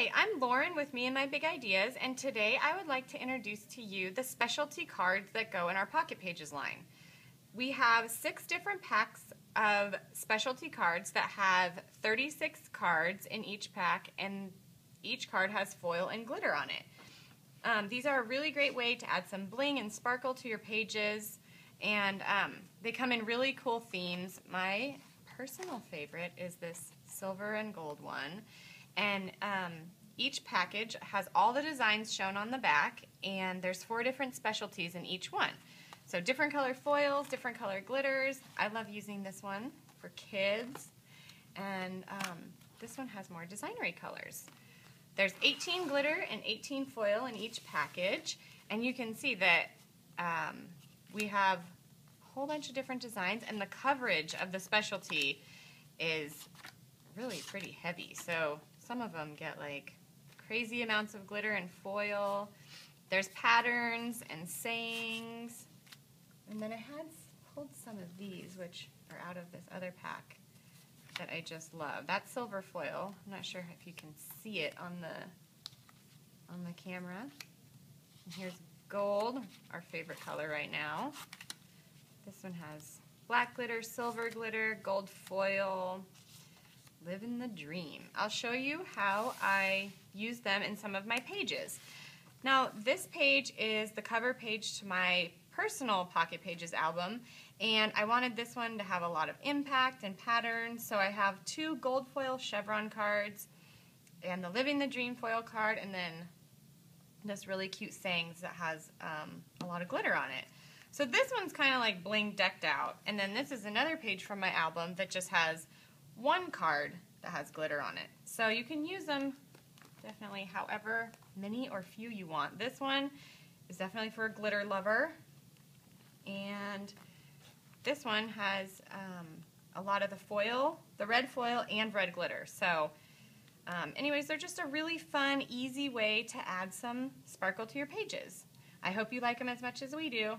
Hi, I'm Lauren with Me and My Big Ideas, and today I would like to introduce to you the specialty cards that go in our Pocket Pages line. We have six different packs of specialty cards that have 36 cards in each pack, and each card has foil and glitter on it. Um, these are a really great way to add some bling and sparkle to your pages, and um, they come in really cool themes. My personal favorite is this silver and gold one. And um, each package has all the designs shown on the back, and there's four different specialties in each one. So different color foils, different color glitters. I love using this one for kids. And um, this one has more designery colors. There's 18 glitter and 18 foil in each package. And you can see that um, we have a whole bunch of different designs, and the coverage of the specialty is really pretty heavy. So some of them get like crazy amounts of glitter and foil. There's patterns and sayings. And then I had pulled some of these, which are out of this other pack that I just love. That's silver foil. I'm not sure if you can see it on the on the camera. And here's gold, our favorite color right now. This one has black glitter, silver glitter, gold foil, living the dream. I'll show you how I use them in some of my pages. Now, this page is the cover page to my personal Pocket Pages album, and I wanted this one to have a lot of impact and patterns, so I have two gold foil chevron cards and the Living the Dream foil card, and then this really cute sayings that has um, a lot of glitter on it. So this one's kind of like bling decked out, and then this is another page from my album that just has one card that has glitter on it. So you can use them definitely however many or few you want. This one is definitely for a glitter lover. And this one has um, a lot of the foil, the red foil and red glitter. So um, anyways, they're just a really fun, easy way to add some sparkle to your pages. I hope you like them as much as we do.